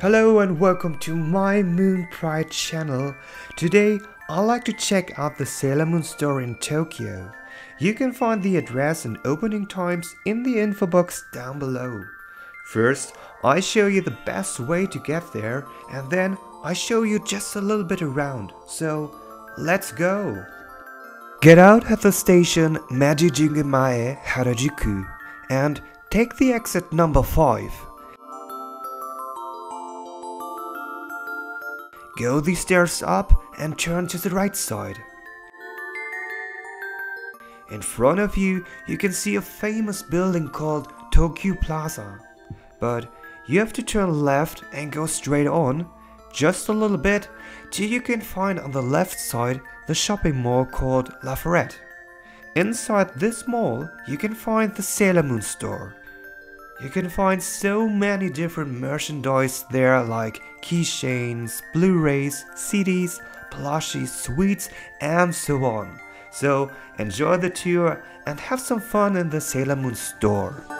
Hello and welcome to my Moon Pride channel. Today I'd like to check out the Sailor Moon store in Tokyo. You can find the address and opening times in the info box down below. First, I show you the best way to get there and then I show you just a little bit around. So, let's go! Get out at the station Meiji Jingumae Harajuku and take the exit number 5. Go the stairs up and turn to the right side. In front of you, you can see a famous building called Tokyo Plaza. But you have to turn left and go straight on, just a little bit, till you can find on the left side the shopping mall called Laforet. Inside this mall, you can find the Sailor Moon store. You can find so many different merchandise there like keychains, Blu-rays, CDs, plushies, sweets and so on. So enjoy the tour and have some fun in the Sailor Moon store.